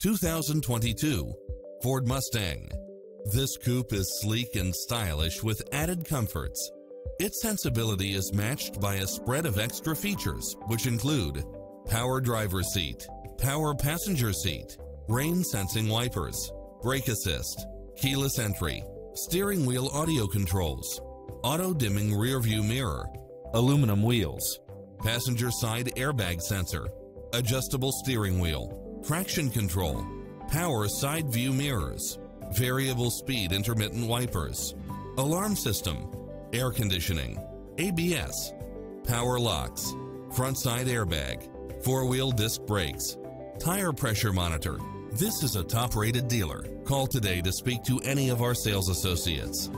2022 Ford Mustang. This coupe is sleek and stylish with added comforts. Its sensibility is matched by a spread of extra features, which include power driver seat, power passenger seat, rain sensing wipers, brake assist, keyless entry, steering wheel audio controls, auto dimming rear view mirror, aluminum wheels, passenger side airbag sensor, adjustable steering wheel, traction control, power side view mirrors, variable speed intermittent wipers, alarm system, air conditioning, ABS, power locks, front side airbag, four-wheel disc brakes, tire pressure monitor. This is a top-rated dealer. Call today to speak to any of our sales associates.